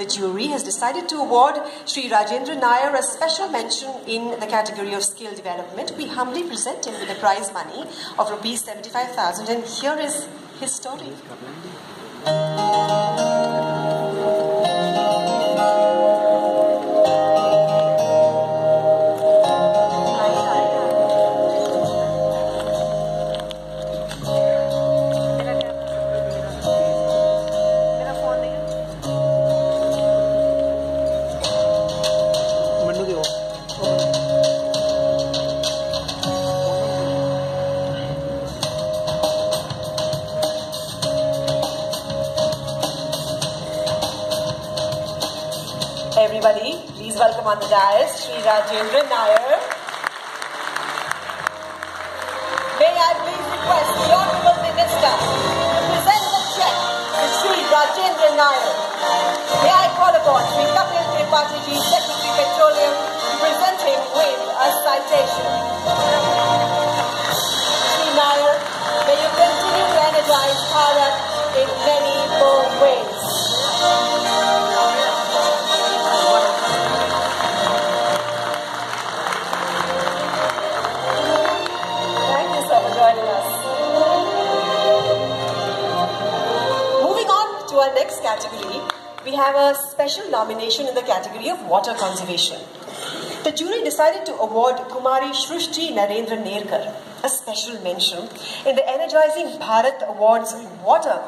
The jury has decided to award Sri Rajendra Nair a special mention in the category of skill development. We humbly present him with a prize money of rupees 75,000 and here is his story. Everybody, please welcome on the dais Sri Rajendra Nair. May I please request the Honorable Minister to present the check to Sri Rajendra Nair. Us. Moving on to our next category, we have a special nomination in the category of water conservation. The jury decided to award Kumari Shrushti Narendra Nerkar a special mention in the Energizing Bharat Awards in Water